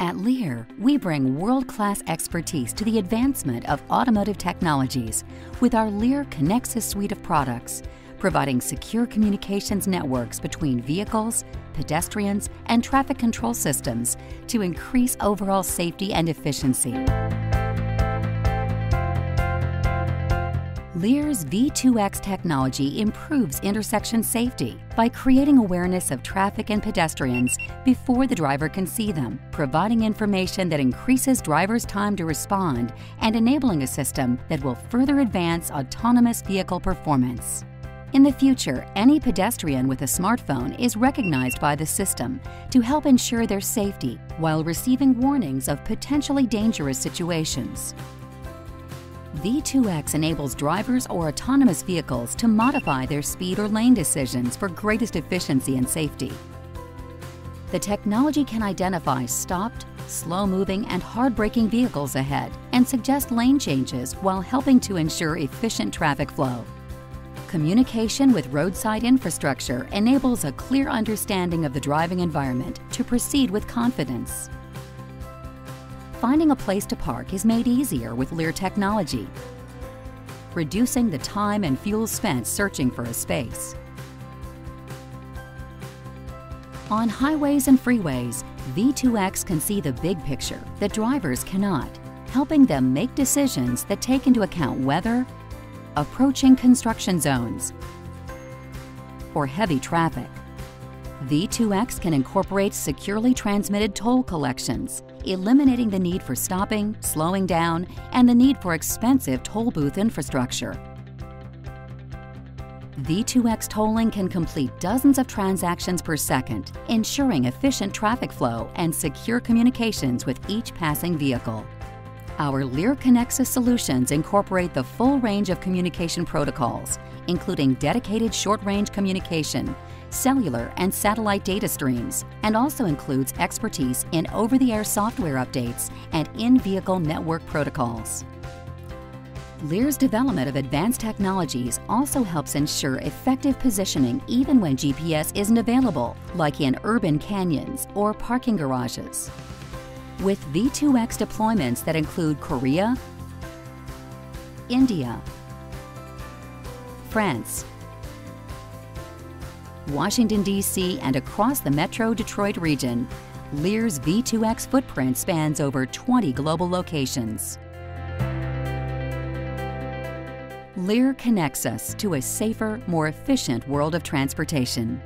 At Lear, we bring world-class expertise to the advancement of automotive technologies with our Lear ConnexUs suite of products, providing secure communications networks between vehicles, pedestrians, and traffic control systems to increase overall safety and efficiency. Lear's V2X technology improves intersection safety by creating awareness of traffic and pedestrians before the driver can see them, providing information that increases drivers' time to respond and enabling a system that will further advance autonomous vehicle performance. In the future, any pedestrian with a smartphone is recognized by the system to help ensure their safety while receiving warnings of potentially dangerous situations. V2X enables drivers or autonomous vehicles to modify their speed or lane decisions for greatest efficiency and safety. The technology can identify stopped, slow-moving, and hard-braking vehicles ahead and suggest lane changes while helping to ensure efficient traffic flow. Communication with roadside infrastructure enables a clear understanding of the driving environment to proceed with confidence. Finding a place to park is made easier with Lear technology, reducing the time and fuel spent searching for a space. On highways and freeways, V2X can see the big picture that drivers cannot, helping them make decisions that take into account weather, approaching construction zones, or heavy traffic. V2X can incorporate securely transmitted toll collections, eliminating the need for stopping, slowing down, and the need for expensive toll booth infrastructure. V2X tolling can complete dozens of transactions per second, ensuring efficient traffic flow and secure communications with each passing vehicle. Our Lear ConnexUs solutions incorporate the full range of communication protocols, including dedicated short-range communication, cellular and satellite data streams, and also includes expertise in over-the-air software updates and in-vehicle network protocols. Lear's development of advanced technologies also helps ensure effective positioning even when GPS isn't available, like in urban canyons or parking garages. With V2X deployments that include Korea, India, France, Washington, D.C., and across the Metro Detroit region, Lear's V2X footprint spans over 20 global locations. Lear connects us to a safer, more efficient world of transportation.